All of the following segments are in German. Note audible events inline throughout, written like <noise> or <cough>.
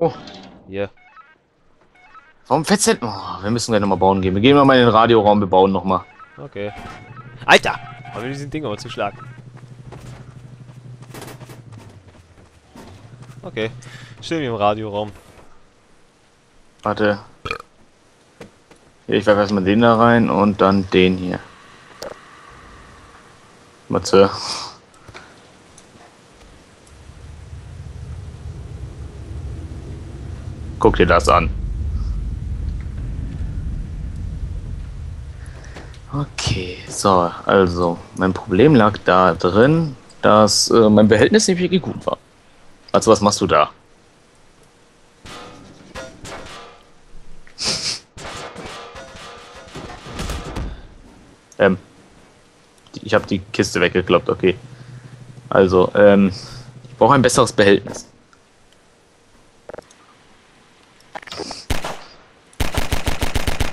Oh, Hier. warum fetzt denn? Oh, wir müssen gleich nochmal bauen gehen. Wir gehen mal in den Radioraum, wir bauen nochmal. Okay. Alter! Haben wir diesen Ding aber zu schlagen. Okay. Stehen wir im Radioraum. Warte. Ich werfe erstmal den da rein und dann den hier. Matze. Guck dir das an. Okay, so, also, mein Problem lag da drin, dass äh, mein Behältnis nicht wirklich gut war. Also, was machst du da? <laughs> Ähm, ich habe die Kiste weggekloppt, okay. Also, ähm, ich brauche ein besseres Behältnis.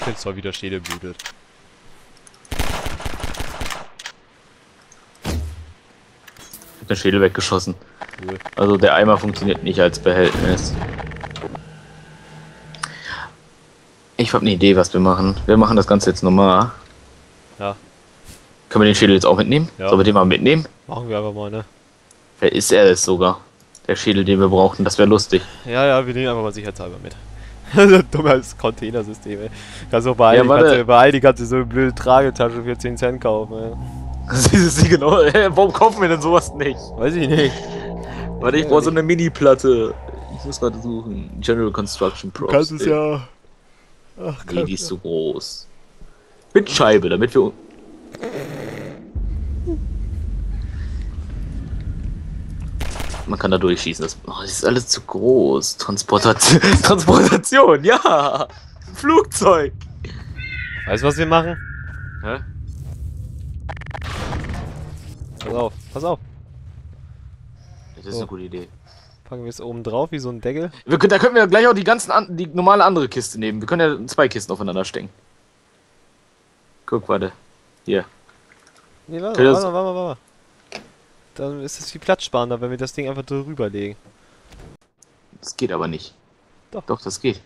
Jetzt zwar wieder Schädel blutet. Ich hab den Schädel weggeschossen. Cool. Also der Eimer funktioniert nicht als Behältnis. Ich habe eine Idee, was wir machen. Wir machen das Ganze jetzt nochmal. Ja. Können wir den Schädel jetzt auch mitnehmen? Ja. Sollen wir den mal mitnehmen? Machen wir einfach mal, ne? Wer ist er es sogar? Der Schädel, den wir brauchten. Das wäre lustig. Ja, ja, wir nehmen einfach mal sicherheitshalber mit. <laughs> so dumm als Containersystem, ey. Kannst auch bei Ja, Aldi, kannst du, bei Aldi kannst du so eine blöde Tragetasche für 10 Cent kaufen, ey. Dieses sie genau. Warum kaufen wir denn sowas nicht? Weiß ich nicht. Warte, ich brauche so eine Mini-Platte. Ich muss gerade suchen. General Construction Pro. Du kannst es ja. Ach, Nee, die ist zu groß. Mit Scheibe, damit wir. Man kann da durchschießen. Das, oh, das ist alles zu groß. Transportation. <laughs> Transportation, ja! Flugzeug! Weißt du, was wir machen? Hä? Pass auf, pass auf. Das ist So. eine gute Idee. Packen wir es oben drauf wie so ein Deckel. Wir, können- da können wir gleich auch die ganzen an, die normale andere Kiste nehmen. Wir können ja zwei Kisten aufeinander stecken. Guck, warte. Hier. Nee, warte, warte, warte, mal, warte. Dann ist es viel platzsparender, wenn wir das Ding einfach drüber legen. Das geht aber nicht. Doch. Doch, das geht.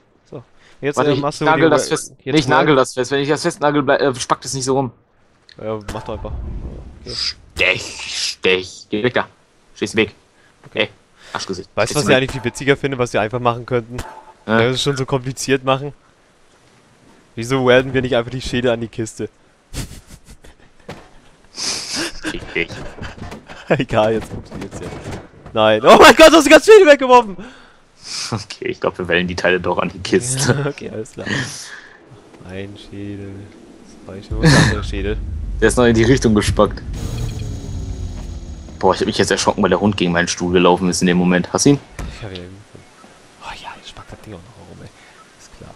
Jetzt Warte, äh, ich machst du nagel das fest. Ich nagel das fest. Wenn ich das festnagel, äh, spackt es nicht so rum. Ja, mach doch einfach. Okay. Stech, stech. Geh weg da. Stehst weg. Okay. Arschgesicht. Weißt du, was ich eigentlich viel witziger finde, was wir einfach machen könnten? Ja. Wenn wir es schon so kompliziert machen. Wieso welden wir nicht einfach die Schädel an die Kiste? Dich. <laughs> Egal, jetzt funktioniert's ja. Nein. Oh mein Gott, du hast die ganzen Schädel weggeworfen! <laughs> Okay, ich glaube, wir wählen die Teile doch an die Kiste. okay, alles klar. Ein Schädel. Zwei Schädel. Andere Schädel? Der ist noch in die Richtung gespackt. Boah, ich hab mich jetzt erschrocken, weil der Hund gegen meinen Stuhl gelaufen ist in dem Moment. Hast du ihn? Ich hab ihn irgendwie gefunden. Oh ja, jetzt spackt das Ding auch noch rum, ey. Ist klar.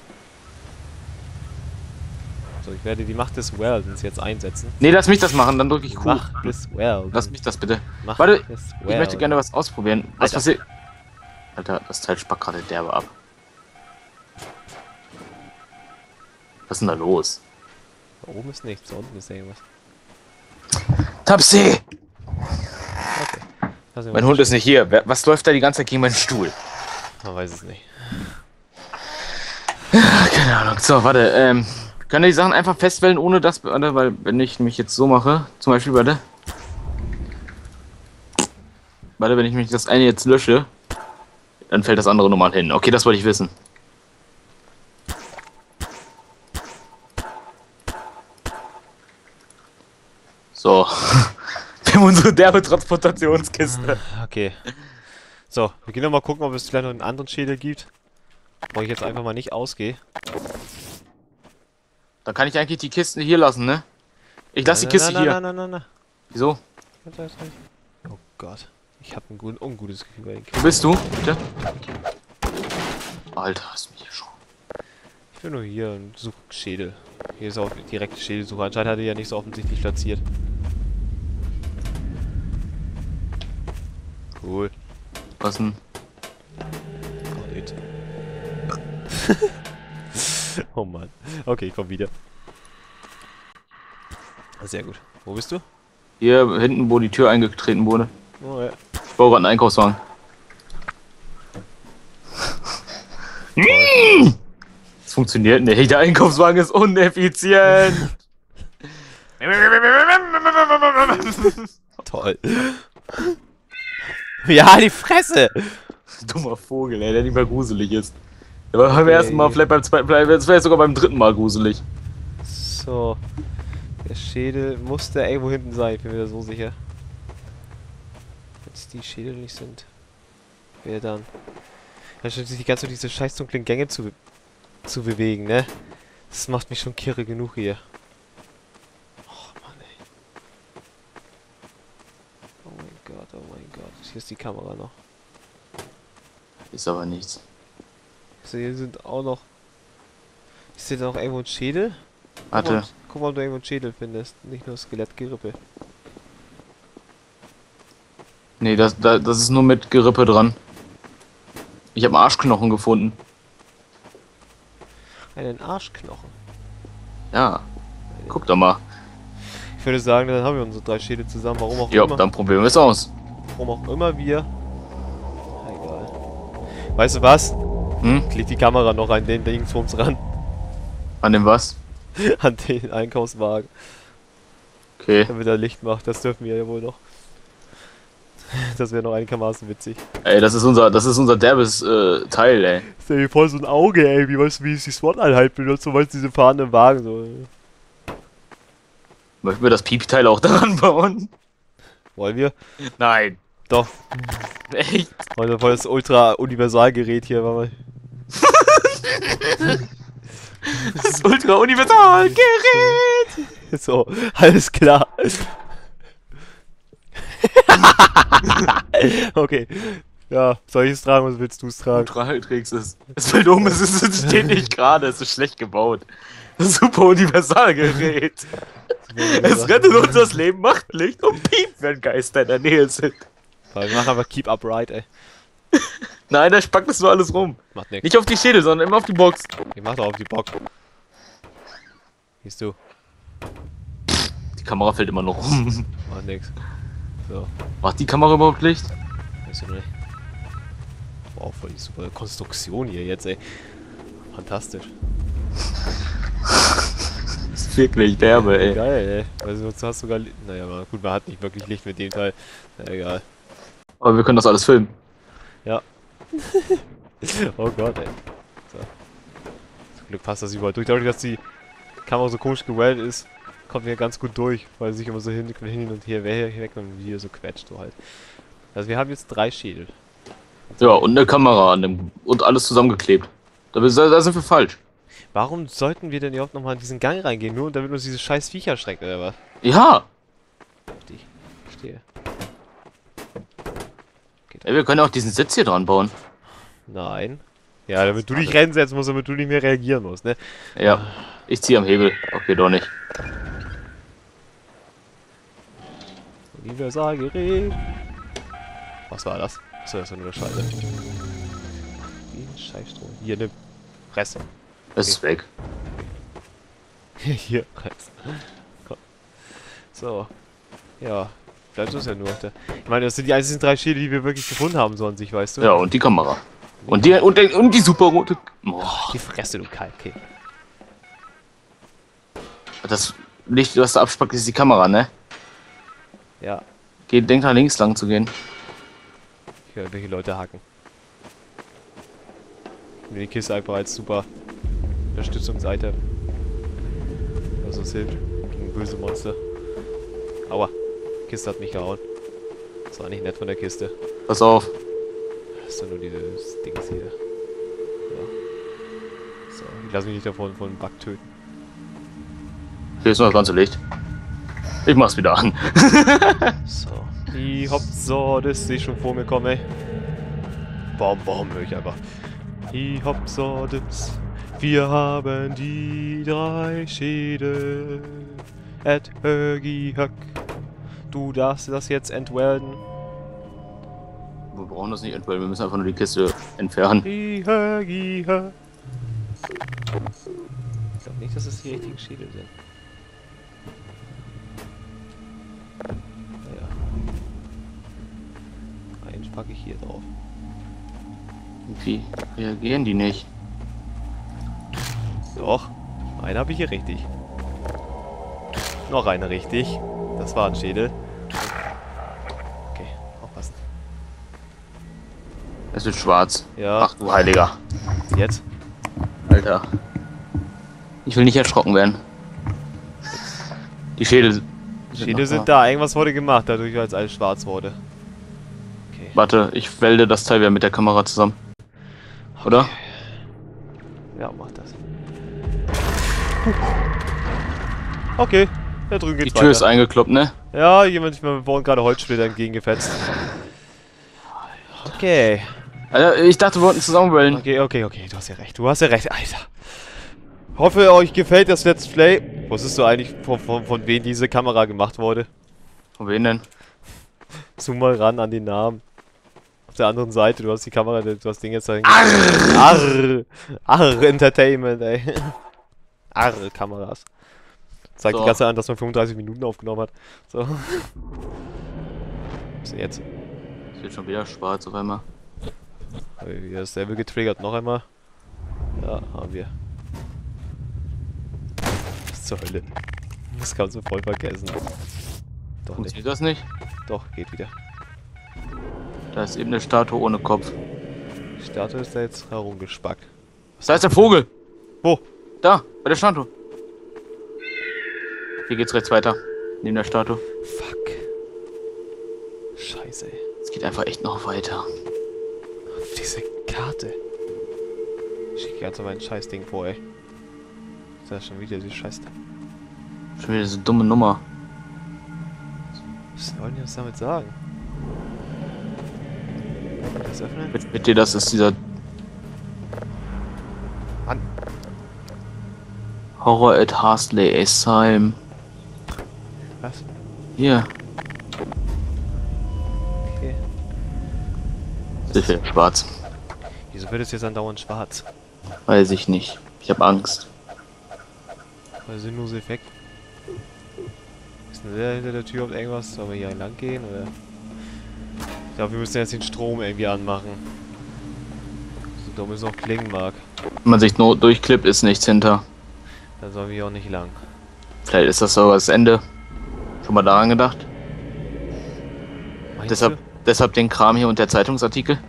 So, ich werde die Macht des Weldens jetzt einsetzen. Nee, lass mich das machen, dann drücke ich Q. Macht des Weldens. Lass mich das bitte. Macht Warte, des Ich möchte gerne was ausprobieren. Was Alter. passiert? Alter, das Teil spackt gerade derbe ab. Was ist denn da los? Da oben ist nichts, da unten ist irgendwas. Tapsi! Lass ihn Mein Hund ist nicht hier. Was läuft da die ganze Zeit gegen meinen Stuhl? Man weiß es nicht. Keine Ahnung. So, warte. Ähm, können die Sachen einfach festwählen, ohne das. Weil, wenn ich mich jetzt so mache, zum Beispiel, warte. Warte, wenn ich mich das eine jetzt lösche, dann fällt das andere nochmal hin. Okay, das wollte ich wissen. So. <laughs> Wir haben unsere derbe Transportationskiste. Okay. So, wir gehen noch mal gucken, ob es vielleicht noch einen anderen Schädel gibt. Wo ich jetzt einfach mal nicht ausgehe. Dann kann ich eigentlich die Kisten hier lassen, ne? Ich lasse die Kiste nein, hier. Nein, nein, nein, nein, Wieso? Oh Gott. Ich habe ein gut, ungutes Gefühl bei den Wo bist du? Bitte? Alter, hast mich schon. Ich bin nur hier und suche Schädel. Hier ist auch direkte Schädelsuche. Anscheinend hat er ja nicht so offensichtlich platziert. Cool. Was denn? Oh. <laughs> <laughs> oh Mann. Okay, ich komm wieder. Sehr gut. Wo bist du? Hier hinten, wo die Tür eingetreten wurde. Oh, ja. Ich baue gerade einen Einkaufswagen. <laughs> Das funktioniert nicht. Der Einkaufswagen ist uneffizient. <laughs> Toll. ja, die Fresse! Dummer Vogel, ey, der nicht mehr gruselig ist. War beim ersten Mal, vielleicht beim zweiten, vielleicht vielleicht sogar beim dritten Mal gruselig. So. Der Schädel muss da irgendwo hinten sein, ich bin mir da so sicher. Wenn es die Schädel nicht sind. Wer dann? Ja, schon sich die ganze Zeit diese scheiß dunklen Gänge zu, be zu bewegen, ne? Das macht mich schon kirre genug hier. Och, Mann, ey. Oh mein Gott, oh mein Gott. Hier ist die Kamera noch. Ist aber nichts. So, hier sind auch noch... Ist hier noch irgendwo ein Schädel? Guck Warte. guck mal, ob du irgendwo einen Schädel findest. Nicht nur Skelettgerippe. Nee, das, das, das ist nur mit Gerippe dran. Ich habe einen Arschknochen gefunden. Einen Arschknochen. Ja. Guck doch mal. Ich würde sagen, dann haben wir unsere drei Schädel zusammen. Warum auch Ja, immer. dann probieren wir es aus. Warum auch immer wir. Egal. Weißt du was? Hm? Klick die Kamera noch an den Dingsbums ran. An dem was? <laughs> An den Einkaufswagen. Okay. Damit er Licht macht. Das dürfen wir ja wohl noch. <laughs> Das wäre noch einigermaßen witzig. Ey, das ist unser, das ist unser derbes äh, Teil, ey. Stell dir vor, so ein Auge, ey. Wie weißt du, wie ich die SWAT-Einheit benutzt? Du weißt, diese fahrenden Wagen so. Möchten wir das Pipi-Teil auch <laughs> daran bauen? Wollen wir? Nein. Doch. Echt? Heute voll das Ultra-Universal-Gerät hier, war mal. Das ist ultra universal Gerät. So, alles klar. <laughs> okay. Ja, soll ich es tragen oder willst du es Du tragen? tra- trägst es. Es fällt um, es, ist, es steht nicht gerade, es ist schlecht gebaut. Super Universalgerät. Es rettet uns das Leben, macht Licht und piept, wenn Geister in der Nähe sind. Wir machen einfach Keep Upright, ey. Nein, da spackt es nur alles rum. Macht nix. Nicht auf die Schädel, sondern immer auf die Box. Ich mach doch auf die Bock. Siehst du? Die Kamera fällt immer noch um. <laughs> Macht nix. So, Macht die Kamera überhaupt Licht? weißt du nicht. Wow, voll die super Konstruktion hier jetzt, ey. Fantastisch. Das <laughs> ist wirklich derbe, ey. Geil, ey. Also, du hast sogar. Naja, aber gut, man hat nicht wirklich Licht mit dem Teil. Na egal. Aber wir können das alles filmen. <laughs> Oh Gott, ey. So. Zum Glück passt das überall durch. Dadurch, dass die Kamera so komisch gewellt ist, kommt mir ganz gut durch, weil sie sich immer so hin, hin und her we- weg und hier so quetscht so halt. Also wir haben jetzt drei Schädel. Ja, und eine Kamera an dem. Und alles zusammengeklebt. Da, da, sind wir falsch. Warum sollten wir denn überhaupt nochmal in diesen Gang reingehen? Nur damit uns diese scheiß Viecher schreckt, oder was? Ja! Verstehe. Ey, wir können auch diesen Sitz hier dran bauen. Nein. Ja, damit du dich rennen setzen musst, damit du nicht mehr reagieren musst, ne? Ja. Ich ziehe am Hebel. Okay, doch nicht. Universalgerät. Was war das? Achso, das war nur der Schalter. Wie ein Scheißstrom. Hier, nimm. Fresse. Es ist weg. <laughs> Hier, Fresse. Komm. So. Ja. Bleibt uns ja nur. Der ich meine, das sind die einzigen drei Schädel, die wir wirklich gefunden haben, so an sich, weißt du? Ja, und die Kamera. Und die, und, die- und die super rote. Oh, Die Fresse, du Kalke. das Licht, was da abspackt, ist die Kamera, ne? Ja. Geh, denk nach links lang zu gehen. Ich höre welche Leute hacken. Die Kiste einfach als super Unterstützungseiter. Also es hilft gegen böse Monster. Aua. Kiste hat mich gehauen. Das war nicht nett von der Kiste. Pass auf. Das ist doch nur dieses Dings hier. Ja. So, ich lasse mich nicht davon von Bug töten. Hier ist noch das ganze Licht. Ich mach's wieder an. <laughs> So. Die hopp, so, das sehe ich schon vor mir kommen, ey. Baum, Baum, höre ich einfach. Die hopp, so, dips. Wir haben die drei Schädel. Et Högi Höck. Du darfst das jetzt entwelden. Wir brauchen das nicht entweder, wir müssen einfach nur die Kiste entfernen. Högi Höck. Ich glaube nicht, dass es die richtigen Schädel sind. Naja. Einen packe ich hier drauf. Wie reagieren die nicht? Doch. Einen habe ich hier richtig. Noch einer richtig. Das war ein Schädel. Okay, aufpassen. Es wird schwarz. Ja, Ach du Heiliger. jetzt. Alter. Ich will nicht erschrocken werden. Die Schädel. Schädel sind da. Irgendwas wurde gemacht, dadurch als alles schwarz wurde. Okay. Warte, ich welde das Teil wieder mit der Kamera zusammen. Oder? Ja, mach das. Okay, da drüben Die geht's Tür ist weiter. eingekloppt, ne? Ja, jemand, mir wurden gerade Holzsplitter entgegengefetzt. Okay. Alter, ich dachte, wir wollten zusammen wellen. Okay, okay, okay, du hast ja recht, du hast ja recht, Alter. Hoffe, euch gefällt das Let's Play. Wusstest du eigentlich, von, von, von wem diese Kamera gemacht wurde? Von wem denn? Zoom mal ran an den Namen. Auf der anderen Seite, du hast die Kamera, du hast Ding jetzt da hingestellt. Arr! Arr, Entertainment, ey. <laughs> Arr, Kameras. Zeigt So. die ganze Zeit an, dass man 35 Minuten aufgenommen hat. So. Was ist denn jetzt? Es wird schon wieder schwarz auf einmal. Wir wieder dasselbe getriggert, noch einmal. Ja, haben wir. Was zur Hölle? Das kannst du voll vergessen. Doch nicht. Funktioniert das nicht? Doch, geht wieder. Da ist eben eine Statue ohne Kopf. Die Statue ist da jetzt herumgespackt. Da ist der Vogel! Wo? Da, bei der Statue. Hier geht's rechts weiter. Neben der Statue. Fuck. Scheiße, ey. Es geht einfach echt noch weiter. Auf diese Karte. Ich schicke ganz mein Scheißding vor, ey. Ist das schon wieder die Scheiße. Schon wieder diese dumme Nummer. Was wollen die uns damit sagen? Das öffnen? Mit, mit dir, das ist dieser Mann. Horror at Harsley Asylum. Was? Hier. Okay. Wieder schwarz. Wieso wird es jetzt andauernd schwarz? Weiß ich nicht. Ich habe Angst. Weil sinnlose Effekt. Ist denn hinter der Tür auf irgendwas? Sollen wir hier lang gehen oder? Ich glaube, wir müssen jetzt den Strom irgendwie anmachen. So dumm es auch klingen mag. Wenn man sich nur durchklippt, ist nichts hinter. Dann sollen wir hier auch nicht lang. Vielleicht ist das sogar das Ende. Schon mal daran gedacht? Meinst Deshalb, deshalb den Kram hier und der Zeitungsartikel. du?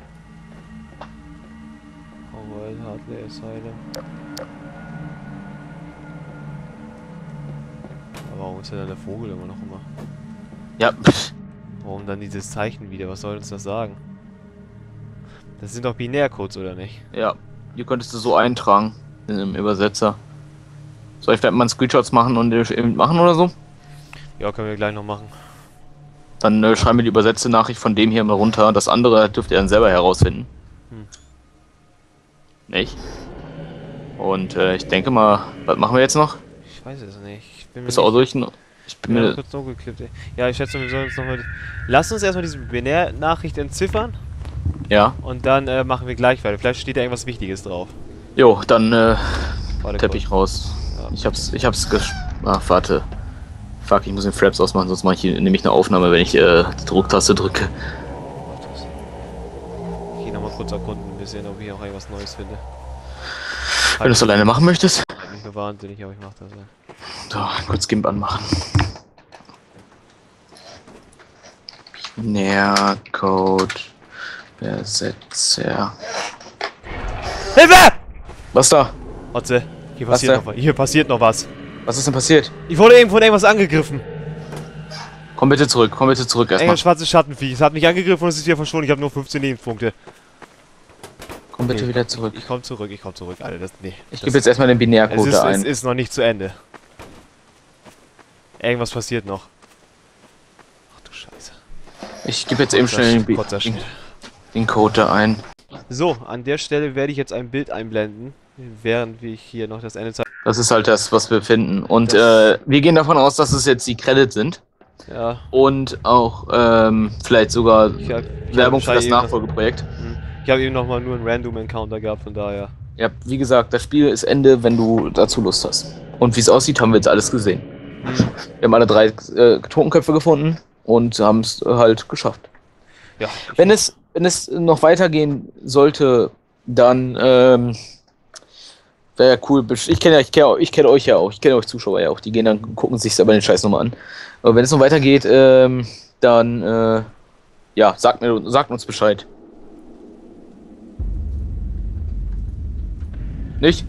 Howard Hartley Asylum. Aber warum ist denn da der Vogel immer noch immer? Ja, Warum dann dieses Zeichen wieder? Was soll uns das sagen? Das sind doch Binärcodes, oder nicht? ja. Hier könntest du so eintragen. In einem Übersetzer. Soll ich vielleicht mal Screenshots machen und machen oder so? Ja, können wir gleich noch machen. Dann äh, schreiben wir die übersetzte Nachricht von dem hier mal runter. Das andere dürft ihr dann selber herausfinden. Hm. Nicht? Und äh, ich denke mal, was machen wir jetzt noch? Ich weiß es nicht. Ich bin mir Bist du auch durch? Ich bin mir. kurz dunkelklippt, ey. Ja, ich schätze, wir sollen uns nochmal. Lass uns erstmal diese Binärnachricht entziffern Ja. und dann äh, machen wir gleich weiter. Vielleicht steht da irgendwas Wichtiges drauf. Jo, dann äh, Warte Teppich raus. Ja. Ich hab's, ich hab's gesch... Ach, warte. Fuck, ich muss den Fraps ausmachen, sonst mache ich hier nämlich eine Aufnahme, wenn ich äh, die Drucktaste drücke. Ich geh nochmal kurz erkunden, ein bisschen, ob ich auch irgendwas Neues finde. Wenn du es alleine machen möchtest. Halt mich nur wahnsinnig, aber ich mach das. Ja. So, kurz GIMP anmachen. Nährcode. Übersetzer. Hilfe! Was da? Otze, hier Was passiert da? noch. Hier passiert noch was. Was ist denn passiert? Ich wurde eben von irgendwas angegriffen. Komm bitte zurück, komm bitte zurück erstmal. Irgendein schwarzes Schattenvieh. Es hat mich angegriffen und es ist wieder verschwunden. Ich habe nur 15 Lebenspunkte. Komm bitte Okay. wieder zurück. Ich komm zurück, ich komm zurück. Alter, das. Nee. Ich gebe jetzt erstmal den Es Binärcode ist, es ein. ist noch nicht zu Ende. Irgendwas passiert noch. Ach du Scheiße. Ich gebe jetzt eben schnell den, den, den Code ein. So, an der Stelle werde ich jetzt ein Bild einblenden, während wir hier noch das Ende zeigen. Das ist halt das, was wir finden. Und äh, wir gehen davon aus, dass es jetzt die Credits sind. Ja, Und auch ähm, vielleicht sogar ich habe Werbung für das Nachfolgeprojekt. Ich habe eben noch mal nur einen Random Encounter gehabt, von daher. Ja, wie gesagt, das Spiel ist Ende, wenn du dazu Lust hast. Und wie es aussieht, haben wir jetzt alles gesehen. Wir haben alle drei äh, Totenköpfe gefunden und haben es halt geschafft. Ja, Wenn es, wenn es noch weitergehen sollte, dann ähm, Wäre ja cool. Ich kenne ja, ich kenn euch ja auch. Ich kenne euch Zuschauer ja auch. Die gehen dann, gucken sich aber den Scheiß nochmal an. Aber wenn es noch weitergeht, ähm, dann, äh, ja, sagt, mir, sagt uns Bescheid. Nicht?